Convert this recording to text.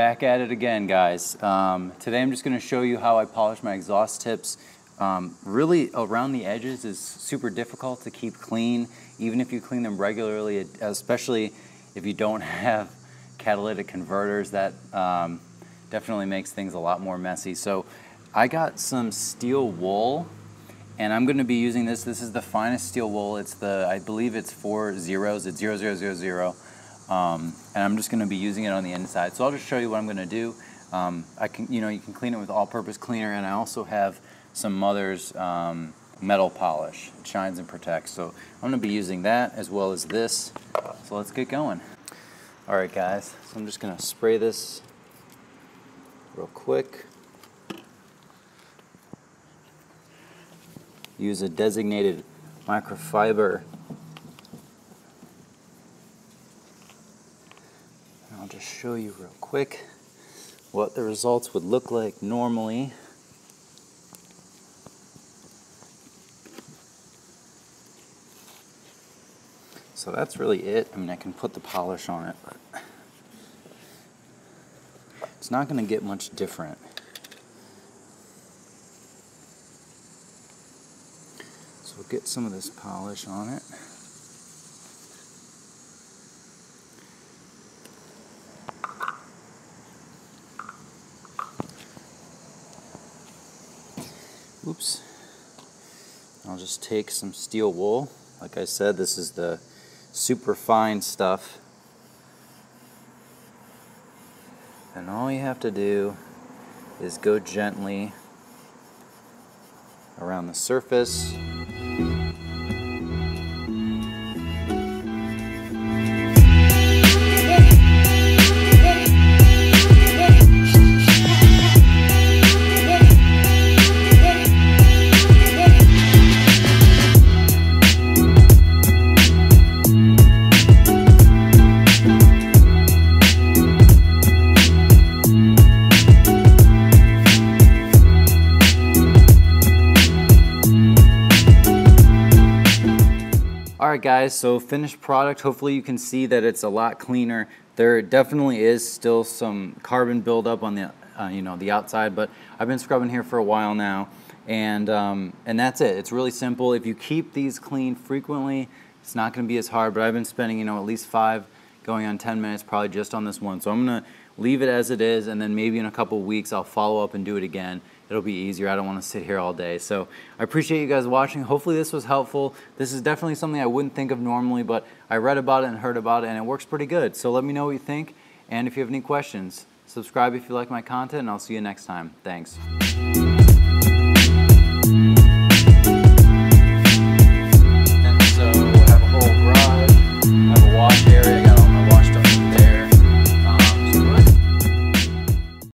Back at it again, guys. Um, today I'm just going to show you how I polish my exhaust tips. Um, really, around the edges is super difficult to keep clean, even if you clean them regularly, especially if you don't have catalytic converters. That um, definitely makes things a lot more messy. So I got some steel wool and I'm going to be using this. This is the finest steel wool. It's the, I believe it's four zeros. It's zero zero zero zero. Um, and I'm just going to be using it on the inside. So I'll just show you what I'm going to do. Um, I can, you know, you can clean it with all-purpose cleaner, and I also have some Mother's um, metal polish. It shines and protects. So I'm going to be using that as well as this. So let's get going. All right, guys. So I'm just going to spray this real quick. Use a designated microfiber just show you real quick what the results would look like normally. So that's really it. I mean, I can put the polish on it, but it's not going to get much different. So we'll get some of this polish on it. Oops. I'll just take some steel wool. Like I said, this is the super fine stuff. And all you have to do is go gently around the surface. Alright guys, so finished product. Hopefully you can see that it's a lot cleaner. There definitely is still some carbon buildup on the uh, you know the outside, but I've been scrubbing here for a while now, and um, and that's it. It's really simple. If you keep these clean frequently, it's not going to be as hard. But I've been spending you know at least five, going on 10 minutes probably just on this one. So I'm gonna leave it as it is, and then maybe in a couple weeks I'll follow up and do it again it'll be easier. I don't want to sit here all day. So I appreciate you guys watching. Hopefully this was helpful. This is definitely something I wouldn't think of normally, but I read about it and heard about it, and it works pretty good. So let me know what you think, and if you have any questions, subscribe if you like my content, and I'll see you next time. Thanks.